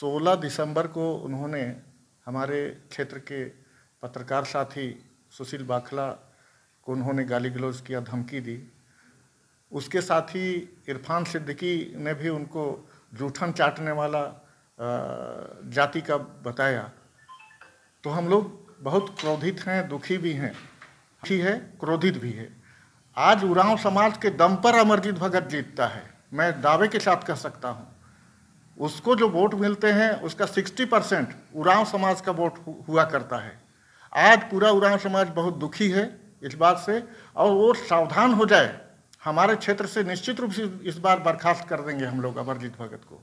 16 दिसंबर को उन्होंने हमारे क्षेत्र के पत्रकार साथी सुशील बाखला को उन्होंने गाली गलौज किया, धमकी दी। उसके साथ ही इरफान सिद्दीकी ने भी उनको जूठन चाटने वाला जाति का बताया। तो हम लोग बहुत क्रोधित हैं, दुखी भी हैं। दुखी है, क्रोधित भी है। आज उरांव समाज के दम पर अमरजीत भगत जीतता है। मैं दावे के साथ कह सकता हूँ। उसको जो वोट मिलते हैं, उसका 60 परसेंट उरांव समाज का वोट हुआ करता है। आज पूरा उरांव समाज बहुत दुखी है इस बात से, और वो सावधान हो जाए। हमारे क्षेत्र से निश्चित रूप से इस बार बर्खास्त कर देंगे हम लोग अमरजीत भगत को।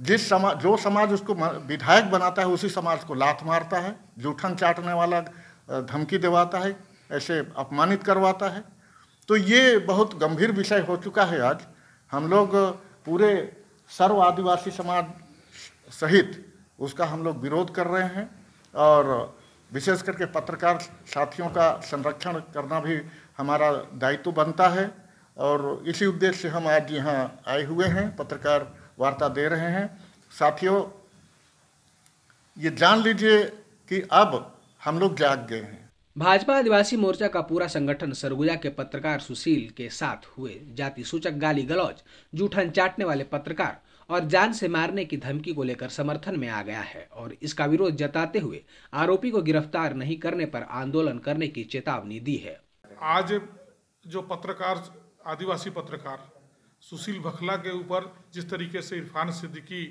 जिस समाज जो समाज उसको विधायक बनाता है, उसी समाज को लात मारता है, जूठन चाटने वाला धमकी दिवाता है, ऐसे अपमानित करवाता है। तो ये बहुत गंभीर विषय हो चुका है आज। हम लोग पूरे सर्व आदिवासी समाज सहित उसका हम लोग विरोध कर रहे हैं और विशेष करके पत्रकार साथियों का संरक्षण करना भी हमारा दायित्व बनता है और इसी उद्देश्य से हम आज यहाँ आए हुए हैं, पत्रकार वार्ता दे रहे हैं। साथियों, ये जान लीजिए कि अब हम लोग जाग गए हैं। भाजपा आदिवासी मोर्चा का पूरा संगठन सरगुजा के पत्रकार सुशील के साथ हुए। जाति सूचक गाली गलौज, जूठन चाटने वाले पत्रकार और जान से मारने की धमकी को लेकर समर्थन में आ गया है और इसका विरोध जताते हुए आरोपी को गिरफ़्तार नहीं करने पर आंदोलन करने की चेतावनी दी है। आज जो पत्रकार, आदिवासी पत्रकार सुशील भखला के ऊपर जिस तरीके से इरफान सिद्दीकी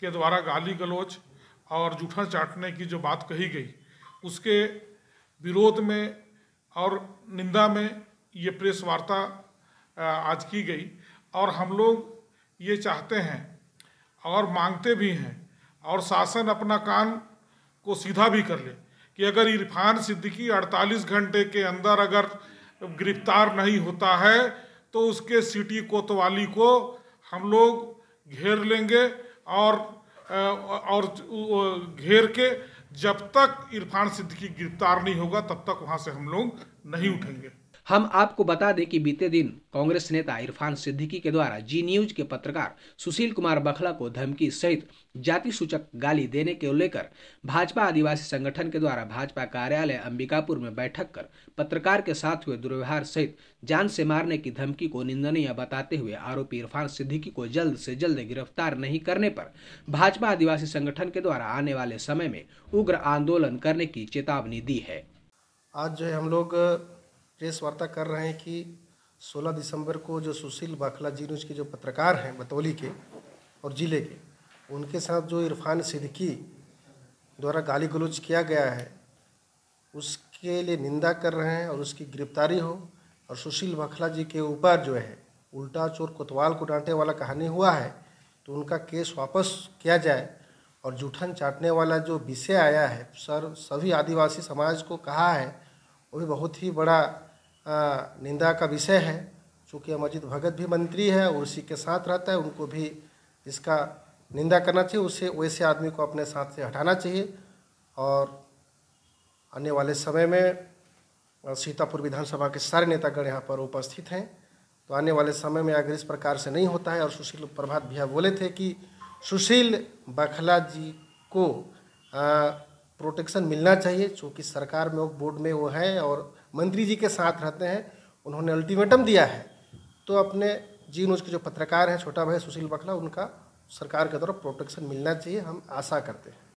के द्वारा गाली गलौज और जूठा चाटने की जो बात कही गई, उसके विरोध में और निंदा में ये प्रेस वार्ता आज की गई। और हम लोग ये चाहते हैं और मांगते भी हैं और शासन अपना कान को सीधा भी कर ले कि अगर इरफान सिद्दीकी 48 घंटे के अंदर अगर गिरफ़्तार नहीं होता है तो उसके सिटी कोतवाली को हम लोग घेर लेंगे और और घेर के जब तक इरफान सिद्दीकी गिरफ़्तार नहीं होगा, तब तक वहाँ से हम लोग नहीं उठेंगे। हम आपको बता दें कि बीते दिन कांग्रेस नेता इरफान सिद्दीकी के द्वारा जी न्यूज़ के पत्रकार सुशील कुमार बखला को धमकी सहित जाति सूचक गाली देने को लेकर भाजपा आदिवासी संगठन के द्वारा भाजपा कार्यालय अंबिकापुर में बैठक कर पत्रकार के साथ हुए दुर्व्यवहार सहित जान से मारने की धमकी को निंदनीय बताते हुए आरोपी इरफान सिद्दीकी को जल्द से जल्द गिरफ़्तार नहीं करने पर भाजपा आदिवासी संगठन के द्वारा आने वाले समय में उग्र आंदोलन करने की चेतावनी दी है। आज जो हम लोग प्रेस वार्ता कर रहे हैं कि 16 दिसंबर को जो सुशील बाखला जी के जो पत्रकार हैं बतौली के और ज़िले के, उनके साथ जो इरफान सिद्दीकी द्वारा गाली गलोच किया गया है, उसके लिए निंदा कर रहे हैं और उसकी गिरफ्तारी हो और सुशील बखला जी के ऊपर जो है उल्टा चोर कोतवाल को डांटे वाला कहानी हुआ है तो उनका केस वापस किया जाए और जूठन चाटने वाला जो विषय आया है, सर, सभी आदिवासी समाज को कहा है, वो भी बहुत ही बड़ा निंदा का विषय है। चूँकि अमरजीत भगत भी मंत्री है और उसी के साथ रहता है, उनको भी इसका निंदा करना चाहिए। उसे, वैसे आदमी को अपने साथ से हटाना चाहिए। और आने वाले समय में सीतापुर विधानसभा के सारे नेतागण यहाँ पर उपस्थित हैं। तो आने वाले समय में अगर इस प्रकार से नहीं होता है, और सुशील प्रभात भैया बोले थे कि सुशील बखला जी को प्रोटेक्शन मिलना चाहिए। चूँकि सरकार में वो बोर्ड में वो है और मंत्री जी के साथ रहते हैं, उन्होंने अल्टीमेटम दिया है। तो अपने जी न्यूज़ के जो पत्रकार हैं, छोटा भाई सुशील बखला उनका सरकार के तरफ़ प्रोटेक्शन मिलना चाहिए, हम आशा करते हैं।